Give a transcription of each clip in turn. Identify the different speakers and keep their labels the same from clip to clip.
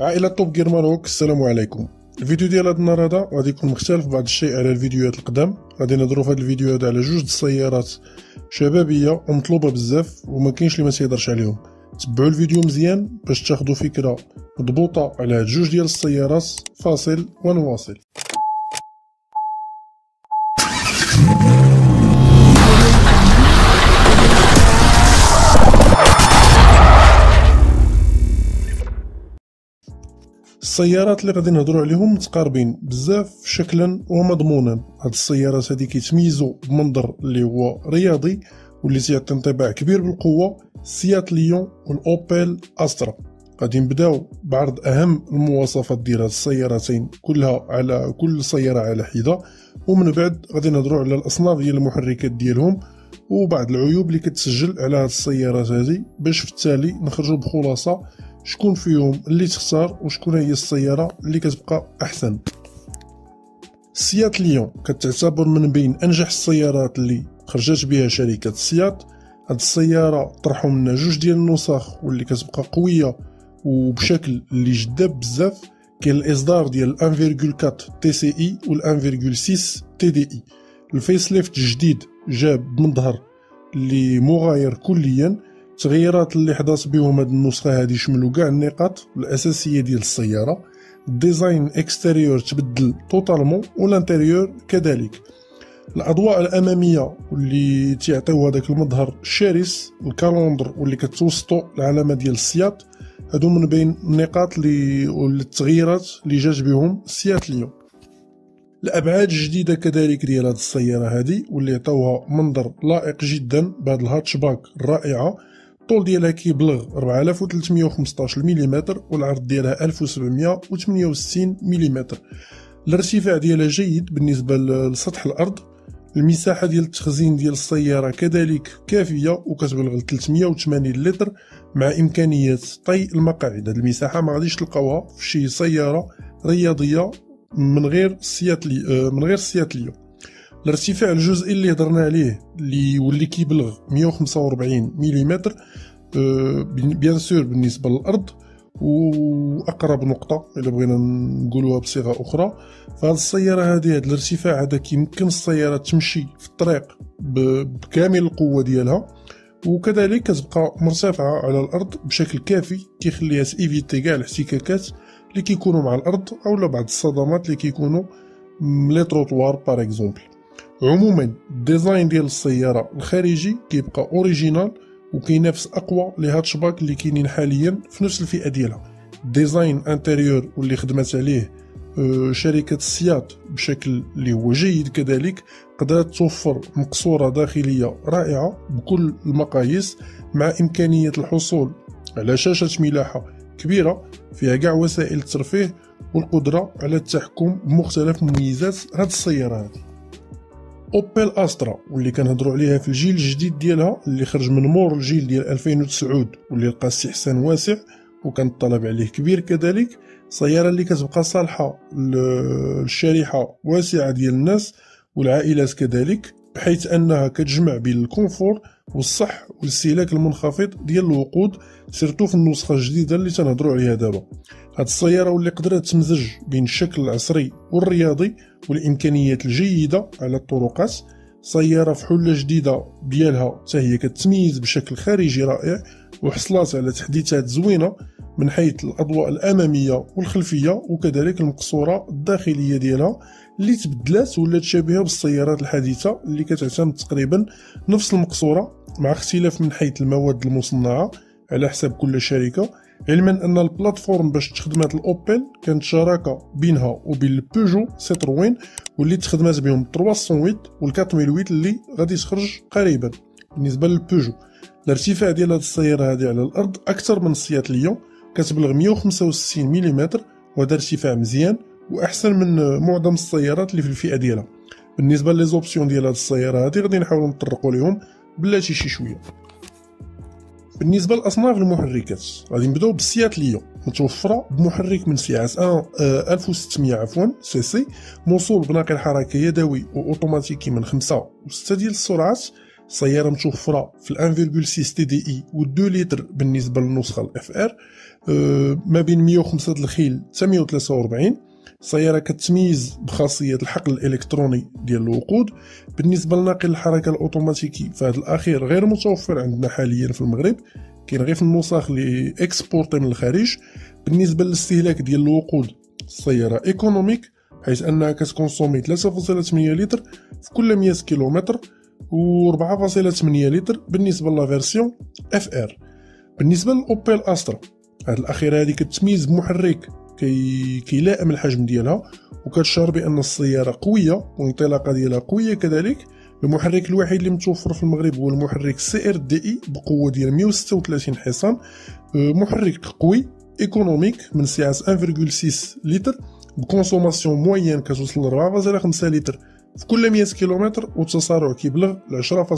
Speaker 1: عائلة Top Gear Maroc السلام عليكم. الفيديو ديال هاد النهار غادي يكون مختلف بعض الشيء على الفيديوهات القدام غادي نهضروا في هاد الفيديو هذا على جوج السيارات شبابية ومطلوبة بزاف وما كاينش اللي ما تيهضرش عليهم. تبعوا الفيديو مزيان باش تاخذوا فكرة مضبوطة على هاد جوج ديال السيارات فاصل ونواصل. السيارات اللي غادي نهضروا عليهم متقاربين بزاف شكلا ومضمونا. هاد السيارات هادي كيتميزوا بمنظر اللي هو رياضي واللي تيعطي انطباع كبير بالقوة سيات ليون والأوبيل أسترا. غادي نبداو بعرض أهم المواصفات ديال هاد السيارتين كلها على كل سيارة على حدة. ومن بعد غادي نهضروا على الأصناف ديال المحركات ديالهم وبعض العيوب اللي كتسجل على هاد السيارات هذه باش في التالي نخرجوا بخلاصة شكون فيهم اللي تختار وشكون هي السيارة اللي كتبقى أحسن. Seat Leon كتعتبر من بين أنجح السيارات اللي خرجت بها شركة Seat. هاد السيارة طرحوا منها جوج ديال النسخ واللي كتبقى قوية وبشكل اللي جذاب بزاف. كاين الإصدار ديال 1.4 TSI وال 1.6 TDI. ال facelift الجديد جاب مظهر اللي مغاير كليا. التغييرات اللي حدث بهم هاد النسخة هادي شملوا كاع النقاط الأساسية ديال السيارة. ال design extérieur تبدل totalement وال intérieur كذلك. الأضواء الأمامية واللي تيعطيو هذاك المظهر الشرس ال calandre واللي كتوسطو العلامة ديال ال Seat هادو من بين النقاط اللي والتغييرات اللي جات بهم Seat اليوم. الأبعاد الجديدة كذلك ديال هاد السيارة هادي واللي عطاوها منظر لائق جدا بهاد الهاتشباك الرائعة. الطول ديالها كيبلغ 4315 ملم والعرض ديالها 1768 ملم الارتفاع ديالها جيد بالنسبة لسطح الأرض. المساحة ديال التخزين ديال السيارة كذلك كافية وكتبلغ 380 لتر مع امكانيه طي المقاعد. هذه المساحة ما غاديش تلقاوها في شي سيارة رياضية من غير سيات لي من غير سيات ليو الارتفاع الجزئي اللي هضرنا عليه اللي واللي كيبلغ 145 ملم بيان سور بالنسبة للأرض وأقرب نقطة إلا بغينا نقولوها بصيغة أخرى. فهاد السيارة هذه هاد الارتفاع هذا كيمكن السيارة تمشي في الطريق بكامل القوة ديالها. وكذلك كتبقى مرتفعة على الأرض بشكل كافي كيخليها تيفيتي كاع الاحتكاكات اللي كيكونوا مع الأرض اولا بعض الصدمات اللي كيكونوا les trottoirs par exemple عموما ال design ديال السيارة الخارجي كيبقى original وكينافس أقوى les hatchbacks اللي كاينين حاليا في نفس الفئة ديالها. design intérieur واللي خدمت عليه آه، شركة Seat بشكل اللي هو جيد كذلك قدرت توفر مقصورة داخلية رائعة بكل المقاييس مع إمكانية الحصول على شاشة ملاحة كبيرة فيها كاع وسائل الترفيه والقدرة على التحكم بمختلف مميزات هذه السيارة هذه اوبيل استرا واللي كنهضروا عليها في الجيل الجديد ديالها اللي خرج من مور الجيل ديال 2009 واللي لقى استحسان واسع وكان الطلب عليه كبير كذلك. سيارة اللي كتبقى صالحة للشريحة واسعة ديال الناس والعائلات كذلك. بحيث أنها كتجمع بين ال confort والصح والاستهلاك المنخفض ديال الوقود سيرتو في النسخة الجديدة اللي تنهضروا عليها دابا. هاد السيارة واللي قدرت تمزج بين الشكل العصري والرياضي والإمكانيات الجيدة على الطرقات. سيارة في حله جديدة ديالها حتى هي كتميز بشكل خارجي رائع وحصلات على تحديثات زوينة. من حيث الأضواء الاماميه والخلفية وكذلك المقصورة الداخلية ديالها اللي تبدلات ولات شبيهة بالسيارات الحديثة اللي كتعتمد تقريبا نفس المقصورة مع اختلاف من حيث المواد المصنعة على حساب كل شركة علما أن ال plateforme باش تخدمات الاوبل كانت شراكة بينها وبين البيجو سيتروين واللي تخدمات بهم 308 وال 4008 اللي غادي تخرج قريبا. بالنسبة للبيجو الارتفاع ديال هذه السيارة هذه على الأرض أكثر من السيات ليون كتبلغ 165 ملم وهذا ارتفاع مزيان وأحسن من معظم السيارات اللي في الفئة ديالها. بالنسبة les options ديال هذه السياره هذه غادي نحاولوا نطرقوا لهم بلاتي شي شوية. بالنسبة لاصناف المحركات غادي نبداو بالسيات ليون. متوفرة بمحرك من سعة 1600 عفوا سي سي. موصول بناقل حركه يدوي واوتوماتيكي من 5 و 6 ديال السرعات. السياره متوفرة في 1.6 TDI و 2 لتر بالنسبة للنسخة ال FR آه، ما بين 105 الخيل حتى 143 السيارة كتميز بخاصية الحقن الإلكتروني ديال الوقود. بالنسبة لناقل الحركة الأوتوماتيكي فهذا الأخير غير متوفر عندنا حاليا في المغرب. كاين غير في النسخ اللي exportées من الخارج. بالنسبة للاستهلاك ديال الوقود السيارة économique حيث أنها كت consommer 3.8 لتر في كل 100 كيلومتر. و 4.8 لتر بالنسبة la version FR بالنسبة للأوبيل أسترا هاد الأخيرة هادي كتميز بمحرك كي كيلائم الحجم ديالها وكتشعر بأن السيارة قوية والانطلاقة ديالها قوية كذلك. المحرك الوحيد اللي متوفر في المغرب هو المحرك CRDI بقوة ديال 136 حصان. أه، محرك قوي économique من سعة 1.6 لتر ب consommation moyenne كتوصل ل 4.5 لتر. في كل 100 كيلومتر والتسارع كيبلغ ل 10.2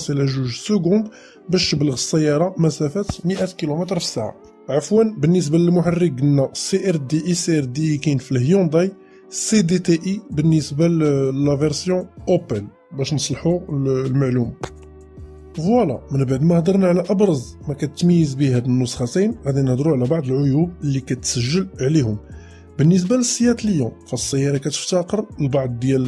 Speaker 1: secondes باش تبلغ السيارة مسافة 100 كيلومتر في الساعة. عفوا بالنسبة للمحرك قلنا سي ار دي اي سي ار دي اي كاين في الهيونداي CDTI بالنسبة la version Opel باش نصلحوا المعلومة. voilà من بعد ما هضرنا على أبرز ما كتميز به هاد النسختين غادي نهضروا على بعض العيوب اللي كتسجل عليهم. بالنسبة للسيات ليون فالسياره كتفتقر لبعض ديال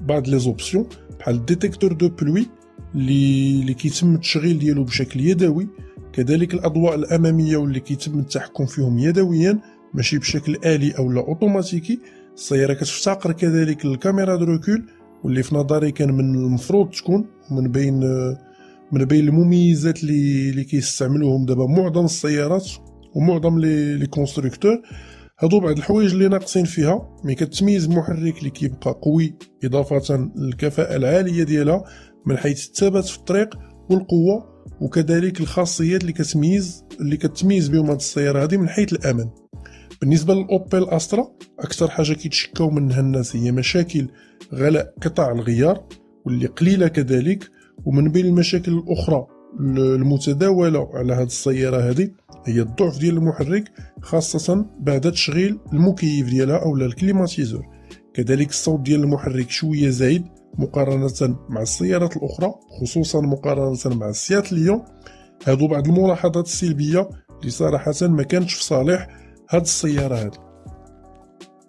Speaker 1: بعض les options بحال ال détecteur de pluie اللي اللي كيتم التشغيل ديالو بشكل يدوي. كذلك الأضواء الأمامية واللي كيتم التحكم فيهم يدويا ماشي بشكل آلي أو لا أوتوماتيكي. السيارة كتفتقر كذلك ال caméra de recul واللي في نظري كان من المفروض تكون من بين من بين المميزات اللي اللي كيستعملوهم دابا معظم السيارات ومعظم les constructeurs. هادو بعض الحوايج اللي ناقصين فيها مي كتميز المحرك اللي كيبقى قوي إضافة للكفاءة العالية ديالها من حيث الثبات في الطريق والقوة وكذلك الخاصيات اللي كتميز اللي كتميز بهم هاد السيارة هذه من حيث الامان بالنسبة للاوبيل أسترا أكثر حاجة كيتشكاو منها الناس هي مشاكل غلاء قطع الغيار واللي قليلة كذلك ومن بين المشاكل الأخرى المتداولة على هذه السيارة هذه هي الضعف ديال المحرك خاصة بعد تشغيل المكيف ديالها أو ال climatiseur. كذلك الصوت ديال المحرك شوية زايد مقارنة مع السيارات الأخرى خصوصا مقارنة مع السيات ليون هادو بعض الملاحظات السلبية اللي صراحة ما كانتش في صالح هاد السيارة هذه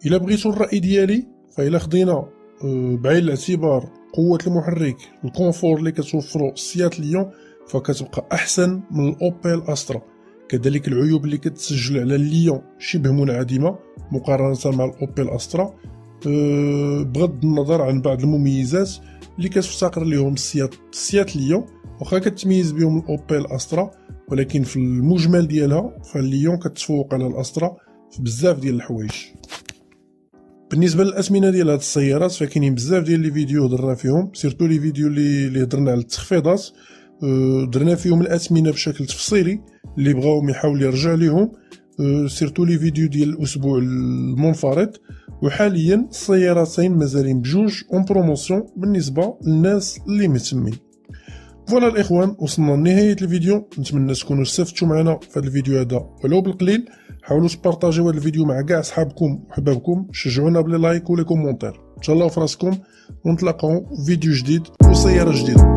Speaker 1: إلا بغيتو الرأي ديالي فإلا خدينا آه، بعين الاعتبار قوة المحرك ال confort اللي كتوفرو السيات ليون فكتبقى أحسن من الاوبيل أسترا. كذلك العيوب اللي كتسجل على الليون شبه منعدمة مقارنة مع الاوبيل أسترا. أه بغض النظر عن بعض المميزات اللي كتفتقر لهم السيات السيات ليون واخا كتميز بهم الاوبيل أسترا ولكن في المجمل ديالها فالليون كتفوق على الأسترا في بزاف ديال الحوايج. بالنسبة للأثمنة ديال هاد السيارات فكاينين بزاف ديال les vidéos هضرنا فيهم surtout les vidéos اللي هضرنا على التخفيضات. درنا فيهم الأثمنة بشكل تفصيلي اللي بغاو يحاول يرجع ليهم أه surtout les vidéos ديال الأسبوع المنصرم وحاليا السيارتين مازالين بجوج en promotion بالنسبة للناس اللي مهتمين voilà الإخوان وصلنا لنهاية الفيديو. نتمنى تكونوا استفدتوا معنا في هذا الفيديو هذا ولو بالقليل. حاولوا تبارطاجيو هذا الفيديو مع كاع صحابكم وحبابكم شجعونا ب les likes و les commentaires. تهلاو في راسكم. ونتلاقاو في فيديو جديد وسيارة جديدة.